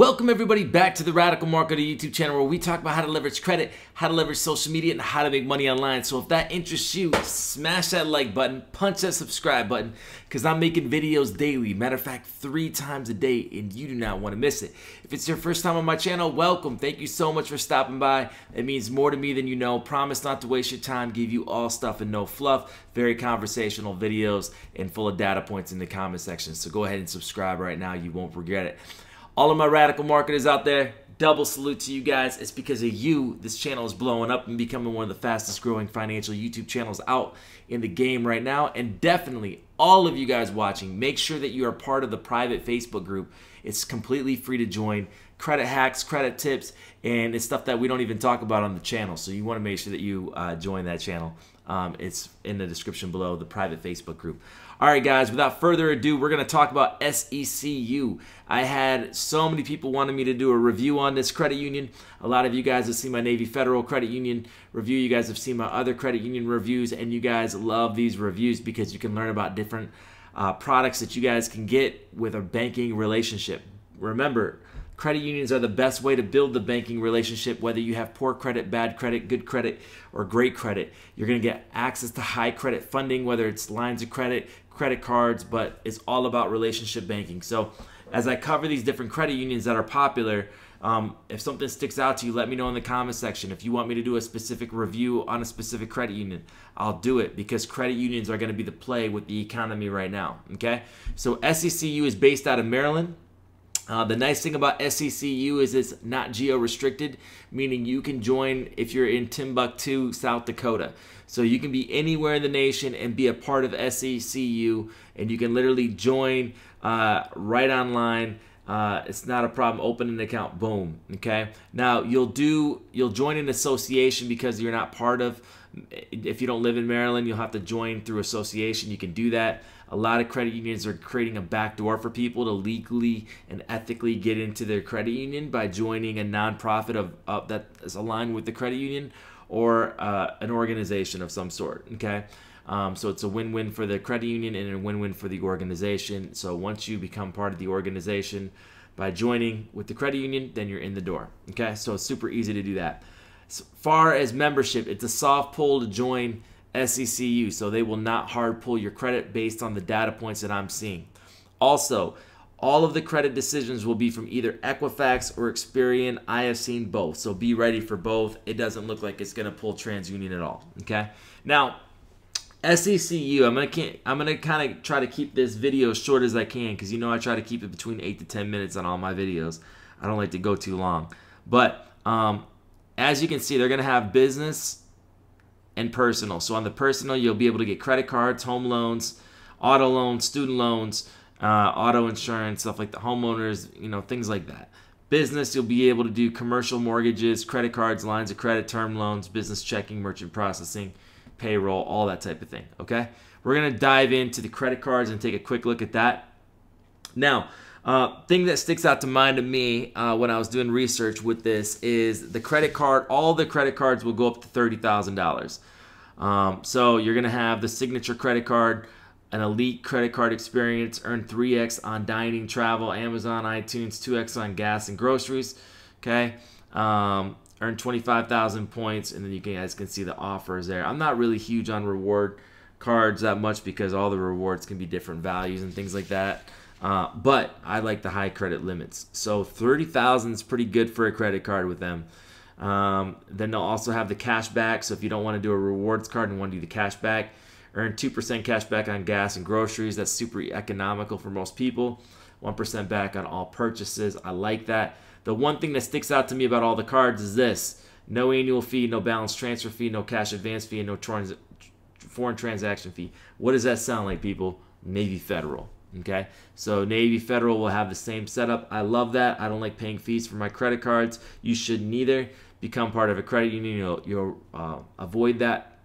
Welcome everybody back to the Radikal Marketer YouTube channel where we talk about how to leverage credit, how to leverage social media, and how to make money online. So if that interests you, smash that like button, punch that subscribe button, because I'm making videos daily. Matter of fact, three times a day, and you do not want to miss it. If it's your first time on my channel, welcome. Thank you so much for stopping by. It means more to me than you know. Promise not to waste your time, give you all stuff and no fluff. Very conversational videos and full of data points in the comment section. So go ahead and subscribe right now. You won't regret it. All of my radical marketers out there, double salute to you guys. It's because of you this channel is blowing up and becoming one of the fastest growing financial YouTube channels out in the game right now. And definitely, all of you guys watching, make sure that you are part of the private Facebook group. It's completely free to join. Credit hacks, credit tips, and it's stuff that we don't even talk about on the channel. So you want to make sure that you uh, join that channel. Um, it's in the description below, the private Facebook group. All right, guys, without further ado, we're going to talk about SECU. I had so many people wanting me to do a review on this credit union. A lot of you guys have seen my Navy Federal Credit Union review. You guys have seen my other credit union reviews, and you guys love these reviews because you can learn about different uh, products that you guys can get with a banking relationship. Remember, Credit unions are the best way to build the banking relationship, whether you have poor credit, bad credit, good credit, or great credit. You're going to get access to high credit funding, whether it's lines of credit, credit cards, but it's all about relationship banking. So, as I cover these different credit unions that are popular, um, if something sticks out to you, let me know in the comment section. If you want me to do a specific review on a specific credit union, I'll do it because credit unions are going to be the play with the economy right now. Okay, so SECU is based out of Maryland. Uh, the nice thing about SECU is it's not geo restricted, meaning you can join if you're in Timbuktu, South Dakota. So you can be anywhere in the nation and be a part of SECU, and you can literally join uh, right online. Uh, it's not a problem. Open an account, boom. Okay. Now you'll do you'll join an association because you're not part of. If you don't live in Maryland, you'll have to join through association. You can do that. A lot of credit unions are creating a backdoor for people to legally and ethically get into their credit union by joining a nonprofit of, of that is aligned with the credit union or uh, an organization of some sort. Okay. Um, so it's a win-win for the credit union and a win-win for the organization. So once you become part of the organization by joining with the credit union, then you're in the door. Okay, so it's super easy to do that. As far as membership, it's a soft pull to join SECU, so they will not hard pull your credit based on the data points that I'm seeing. Also, all of the credit decisions will be from either Equifax or Experian. I have seen both, so be ready for both. It doesn't look like it's going to pull TransUnion at all. Okay. Now, SECU, I'm gonna I'm gonna kind of try to keep this video as short as I can because you know I try to keep it between eight to ten minutes on all my videos. I don't like to go too long, but um, as you can see, they're gonna have business and personal. So on the personal, you'll be able to get credit cards, home loans, auto loans, student loans, uh, auto insurance, stuff like the homeowners, you know, things like that. Business, you'll be able to do commercial mortgages, credit cards, lines of credit, term loans, business checking, merchant processing, payroll, all that type of thing. Okay, we're gonna dive into the credit cards and take a quick look at that. Now, uh, thing that sticks out to mind to me uh, when I was doing research with this is the credit card. All the credit cards will go up to thirty thousand um, dollars. So you're gonna have the signature credit card, an elite credit card experience, earn three x on dining, travel, Amazon, iTunes, two x on gas and groceries. Okay, um, earn twenty five thousand points, and then you guys can see the offers there. I'm not really huge on reward cards that much because all the rewards can be different values and things like that. Uh, but I like the high credit limits. So 30,000 is pretty good for a credit card with them. Um, then they'll also have the cash back. So if you don't want to do a rewards card and want to do the cash back, earn 2% cash back on gas and groceries. That's super economical for most people. 1% back on all purchases. I like that. The one thing that sticks out to me about all the cards is this no annual fee, no balance transfer fee, no cash advance fee, and no trans- foreign transaction fee. What does that sound like, people? Navy Federal. Okay, so Navy Federal will have the same setup. I love that. I don't like paying fees for my credit cards. You should neither. Become part of a credit union. You'll, you'll uh, avoid that.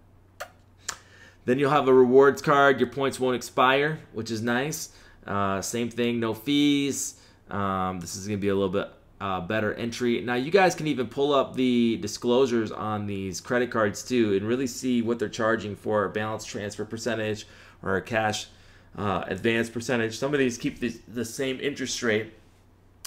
Then you'll have a rewards card. Your points won't expire, which is nice. Uh, same thing, no fees. Um, this is going to be a little bit uh, better entry. Now, you guys can even pull up the disclosures on these credit cards too and really see what they're charging for a balance transfer percentage or a cash uh, advanced percentage. Some of these keep the, the same interest rate.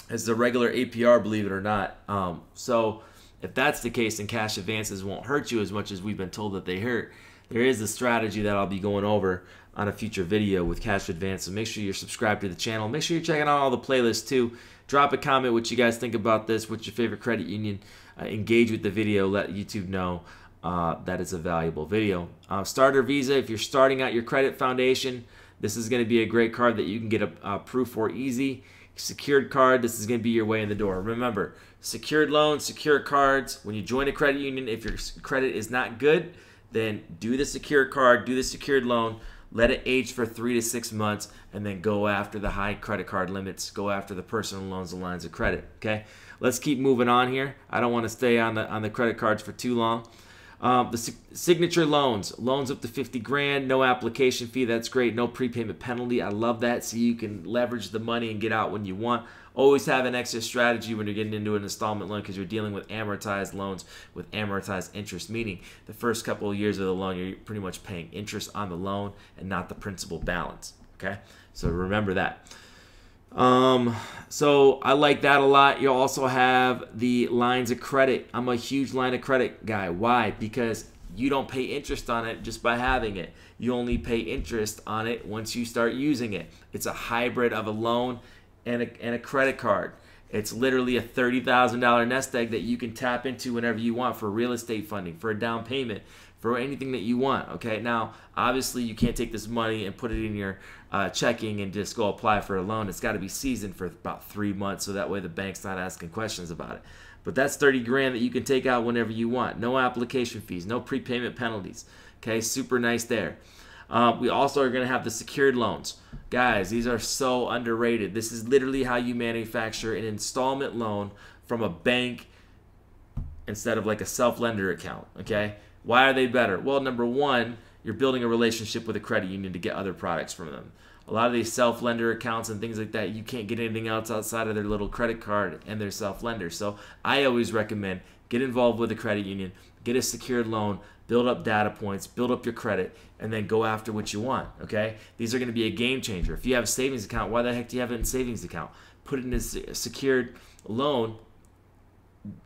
as the regular APR, believe it or not. Um, so if that's the case, then cash advances won't hurt you as much as we've been told that they hurt. There is a strategy that I'll be going over on a future video with cash advance. So make sure you're subscribed to the channel. Make sure you're checking out all the playlists too. Drop a comment what you guys think about this. What's your favorite credit union? Uh, engage with the video. Let YouTube know uh, that it's a valuable video. Uh, starter Visa, if you're starting out your credit foundation, this is going to be a great card that you can get a approved for easy. Secured card, this is going to be your way in the door. Remember, secured loans, secure cards. When you join a credit union, if your credit is not good, then do the secured card, do the secured loan, let it age for three to six months, and then go after the high credit card limits, go after the personal loans and lines of credit. Okay, let's keep moving on here. I don't want to stay on the on the credit cards for too long. Um, the signature loans, loans up to 50 grand, no application fee. That's great. No prepayment penalty. I love that. So you can leverage the money and get out when you want. Always have an exit strategy when you're getting into an installment loan because you're dealing with amortized loans with amortized interest, meaning the first couple of years of the loan, you're pretty much paying interest on the loan and not the principal balance. Okay. So remember that. Um, so I like that a lot. You also have the lines of credit. I'm a huge line of credit guy. Why? Because you don't pay interest on it just by having it. You only pay interest on it once you start using it. It's a hybrid of a loan and a, and a credit card. It's literally a $30,000 nest egg that you can tap into whenever you want for real estate funding, for a down payment, for anything that you want. Okay, now obviously you can't take this money and put it in your uh, checking and just go apply for a loan. It's got to be seasoned for about three months, so that way the bank's not asking questions about it. But that's 30 grand that you can take out whenever you want. No application fees, no prepayment penalties. Okay, super nice there. Uh, we also are going to have the secured loans. Guys, these are so underrated. This is literally how you manufacture an installment loan from a bank instead of like a self lender account. Okay, why are they better? Well, number one, you're building a relationship with a credit union to get other products from them. A lot of these self lender accounts and things like that, you can't get anything else outside of their little credit card and their self lender. So I always recommend get involved with a credit union, get a secured loan, build up data points, build up your credit, and then go after what you want. Okay? These are going to be a game changer. If you have a savings account, why the heck do you have it in savings account? Put it in a secured loan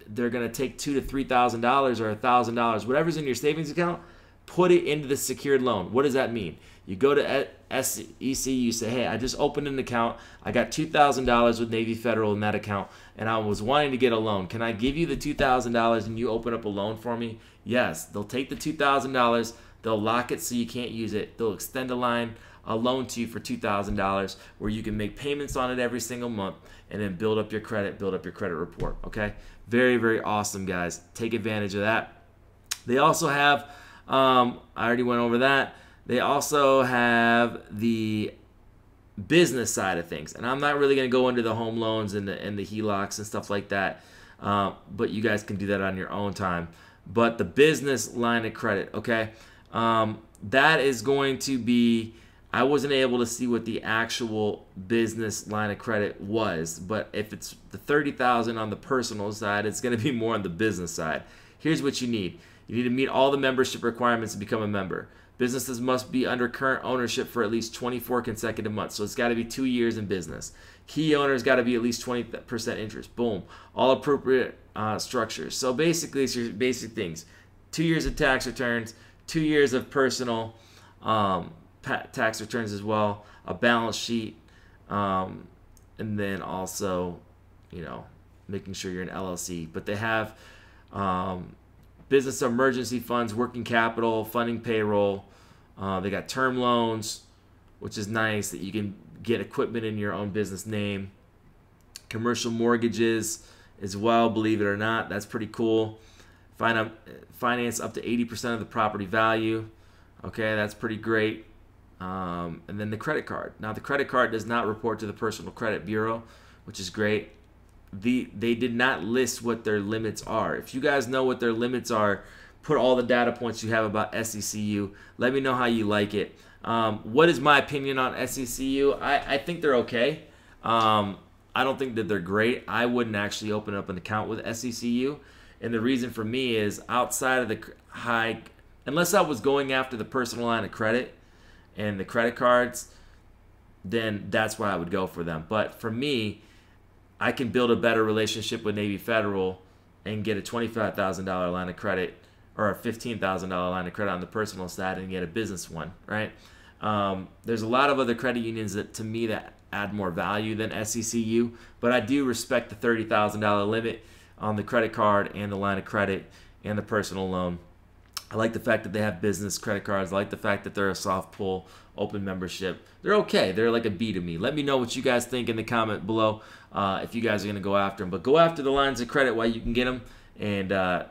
they're going to take two to three thousand dollars or a thousand dollars, whatever's in your savings account, put it into the secured loan. What does that mean? You go to SEC, you say, hey, I just opened an account. I got two thousand dollars with Navy Federal in that account, and I was wanting to get a loan. Can I give you the two thousand dollars and you open up a loan for me? Yes, they'll take the two thousand dollars. They'll lock it so you can't use it. They'll extend a line a loan to you for $2,000 where you can make payments on it every single month and then build up your credit, build up your credit report. Okay? Very, very awesome, guys. Take advantage of that. They also have, um, I already went over that. They also have the business side of things. And I'm not really going to go into the home loans and the, and the HELOCs and stuff like that. Uh, but you guys can do that on your own time. But the business line of credit, okay? Um, that is going to be I wasn't able to see what the actual business line of credit was, but if it's the 30,000 on the personal side, it's going to be more on the business side. Here's what you need. You need to meet all the membership requirements to become a member. Businesses must be under current ownership for at least 24 consecutive months. So it's got to be 2 years in business. Key owners got to be at least 20% interest. Boom. All appropriate uh, structures. So basically, it's your basic things. 2 years of tax returns, 2 years of personal um, tax returns as well, a balance sheet, um, and then also, you know, making sure you're an LLC. But they have um, business emergency funds, working capital, funding payroll. Uh, they got term loans, which is nice that you can get equipment in your own business name. Commercial mortgages as well, believe it or not. That's pretty cool. Finance up to 80% of the property value. Okay, that's pretty great. Um, and then the credit card. Now, the credit card does not report to the Personal Credit Bureau, which is great. The they did not list what their limits are. If you guys know what their limits are, put all the data points you have about SECU. Let me know how you like it. Um, what is my opinion on SECU? I, I think they're okay. Um, I don't think that they're great. I wouldn't actually open up an account with SECU. And the reason for me is outside of the high, unless I was going after the personal line of credit, and the credit cards, then that's why I would go for them. But for me, I can build a better relationship with Navy Federal and get a $25,000 line of credit or a $15,000 line of credit on the personal side and get a business one, right? Um, there's a lot of other credit unions that to me that add more value than SECU, but I do respect the $30,000 limit on the credit card and the line of credit and the personal loan. I like the fact that they have business credit cards. I like the fact that they're a soft pull open membership. They're okay. They're like a B to me. Let me know what you guys think in the comment below uh, if you guys are going to go after them. But go after the lines of credit while you can get them and uh,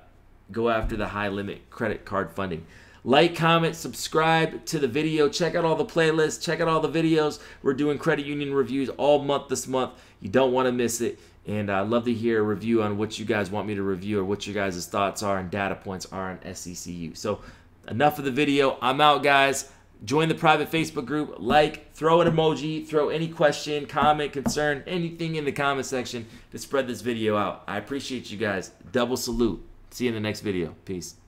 go after the high limit credit card funding. Like, comment, subscribe to the video. Check out all the playlists. Check out all the videos. We're doing credit union reviews all month this month. You don't want to miss it. And I'd love to hear a review on what you guys want me to review or what your guys' thoughts are and data points are on SECU. So enough of the video. I'm out, guys. Join the private Facebook group. Like, throw an emoji, throw any question, comment, concern, anything in the comment section to spread this video out. I appreciate you guys. Double salute. See you in the next video. Peace.